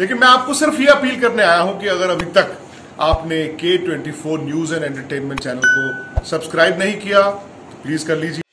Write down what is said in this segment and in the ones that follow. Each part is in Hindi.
लेकिन मैं आपको सिर्फ़ ये अपील करने आया हूँ कि अगर अभी तक आपने K twenty four news and entertainment channel को सब्सक्राइब नहीं किया तो प्लीज़ कर लीजिए।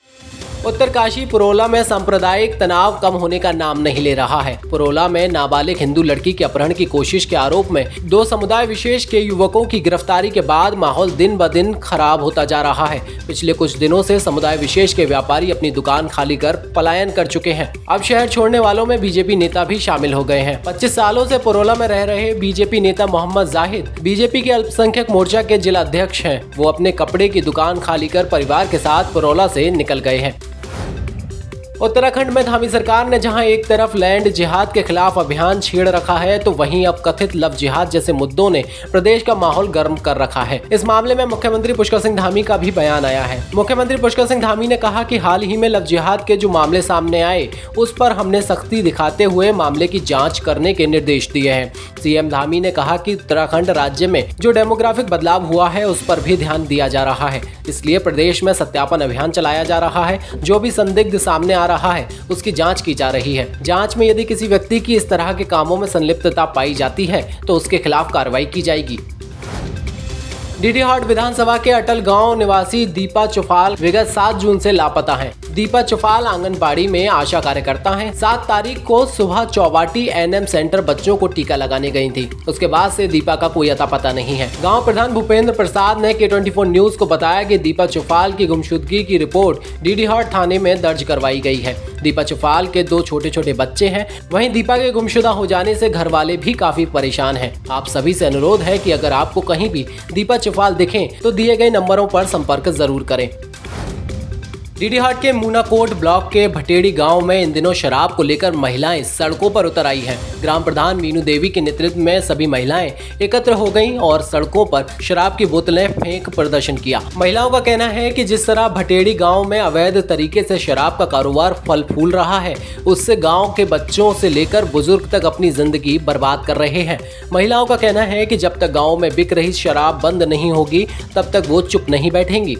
उत्तरकाशी पुरोला में सांप्रदायिक तनाव कम होने का नाम नहीं ले रहा है। पुरोला में नाबालिग हिंदू लड़की के अपहरण की कोशिश के आरोप में दो समुदाय विशेष के युवकों की गिरफ्तारी के बाद माहौल दिन ब दिन खराब होता जा रहा है। पिछले कुछ दिनों से समुदाय विशेष के व्यापारी अपनी दुकान खाली कर पलायन कर चुके हैं। अब शहर छोड़ने वालों में बीजेपी नेता भी शामिल हो गए हैं। पच्चीस सालों ऐसी पुरोला में रह रहे बीजेपी नेता मोहम्मद जाहिद, बीजेपी के अल्पसंख्यक मोर्चा के जिला अध्यक्ष हैं। वो अपने कपड़े की दुकान खाली कर परिवार के साथ पुरोला ऐसी निकल गए हैं। उत्तराखंड में धामी सरकार ने जहाँ एक तरफ़ लैंड जिहाद के खिलाफ अभियान छेड़ रखा है तो वहीं अब कथित लव जिहाद जैसे मुद्दों ने प्रदेश का माहौल गर्म कर रखा है। इस मामले में मुख्यमंत्री पुष्कर सिंह धामी का भी बयान आया है। मुख्यमंत्री पुष्कर सिंह धामी ने कहा कि हाल ही में लव जिहाद के जो मामले सामने आए, उस पर हमने सख्ती दिखाते हुए मामले की जाँच करने के निर्देश दिए हैं। सीएम धामी ने कहा की उत्तराखंड राज्य में जो डेमोग्राफिक बदलाव हुआ है, उस पर भी ध्यान दिया जा रहा है। इसलिए प्रदेश में सत्यापन अभियान चलाया जा रहा है। जो भी संदिग्ध सामने आ रहा है, उसकी जाँच की जा रही है जाँच में यदि किसी व्यक्ति की इस तरह के कामों में संलिप्तता पाई जाती है तो उसके खिलाफ कार्रवाई की जाएगी डीडी डीडीहाट विधानसभा के अटल गाँव निवासी दीपा चौफाल विगत 7 जून से लापता हैं। दीपा चौफाल आंगनबाड़ी में आशा कार्यकर्ता हैं। सात तारीख को सुबह चौबाटी एनएम सेंटर बच्चों को टीका लगाने गई थी। उसके बाद से दीपा का कोई अता पता नहीं है। गाँव प्रधान भूपेंद्र प्रसाद ने के ट्वेंटी न्यूज़ को बताया कि दीपा चौफाल की गुमशुदगी की रिपोर्ट डीडीहाट थाने में दर्ज करवाई गई है। दीपा चौफाल के दो छोटे छोटे बच्चे हैं। वहीं दीपा के गुमशुदा हो जाने से घर वाले भी काफ़ी परेशान हैं। आप सभी से अनुरोध है कि अगर आपको कहीं भी दीपा चौफाल दिखें तो दिए गए नंबरों पर संपर्क ज़रूर करें। डीडीहाट के मूनाकोट ब्लॉक के भटेड़ी गाँव में इन दिनों शराब को लेकर महिलाएँ सड़कों पर उतर आई हैं। ग्राम प्रधान मीनू देवी के नेतृत्व में सभी महिलाएँ एकत्र हो गईं और सड़कों पर शराब की बोतलें फेंक प्रदर्शन किया। महिलाओं का कहना है कि जिस तरह भटेड़ी गाँव में अवैध तरीके से शराब का कारोबार फल फूल रहा है, उससे गाँव के बच्चों से लेकर बुज़ुर्ग तक अपनी ज़िंदगी बर्बाद कर रहे हैं। महिलाओं का कहना है की जब तक गाँव में बिक रही शराब बंद नहीं होगी, तब तक वो चुप नहीं बैठेंगी।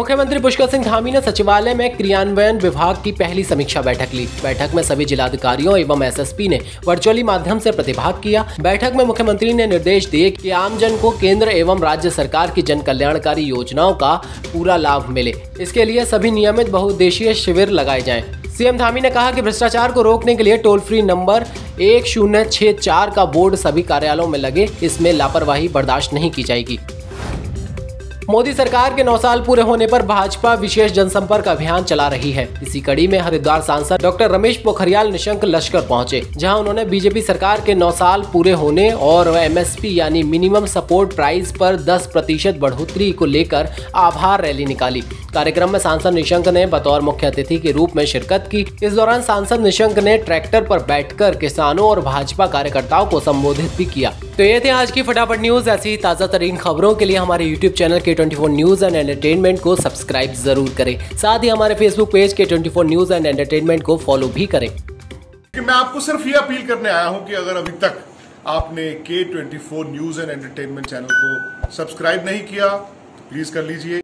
मुख्यमंत्री पुष्कर सिंह धामी ने सचिवालय में क्रियान्वयन विभाग की पहली समीक्षा बैठक ली। बैठक में सभी जिलाधिकारियों एवं एसएसपी ने वर्चुअली माध्यम से प्रतिभाग किया। बैठक में मुख्यमंत्री ने निर्देश दिए कि आमजन को केंद्र एवं राज्य सरकार की जन कल्याणकारी योजनाओं का पूरा लाभ मिले। इसके लिए सभी नियमित बहुउद्देशीय शिविर लगाए जाए। सीएम धामी ने कहा कि भ्रष्टाचार को रोकने के लिए टोल फ्री नंबर एक शून्य छह चार का बोर्ड सभी कार्यालयों में लगे। इसमें लापरवाही बर्दाश्त नहीं की जाएगी। मोदी सरकार के नौ साल पूरे होने पर भाजपा विशेष जनसंपर्क अभियान चला रही है। इसी कड़ी में हरिद्वार सांसद डॉक्टर रमेश पोखरियाल निशंक लश्कर पहुँचे, जहाँ उन्होंने बीजेपी सरकार के नौ साल पूरे होने और एमएसपी यानी मिनिमम सपोर्ट प्राइस पर 10 प्रतिशत बढ़ोतरी को लेकर आभार रैली निकाली। कार्यक्रम में सांसद निशंक ने बतौर मुख्य अतिथि के रूप में शिरकत की। इस दौरान सांसद निशंक ने ट्रैक्टर पर बैठकर किसानों और भाजपा कार्यकर्ताओं को संबोधित भी किया। तो ये थे आज की फटाफट न्यूज़। ऐसी ताज़ा तरीन खबरों के लिए हमारे YouTube channel K twenty news and entertainment को सब्सक्राइब ज़रूर करें। साथ ही हमारे Facebook page K twenty news and entertainment को फॉलो भी करें। मैं आपको सिर्फ़ ये अपील करने आया हूँ कि अगर अभी तक आपने K twenty four news and entertainment channel को सब्सक्राइब नहीं किया तो प्लीज़ कर लीजिए।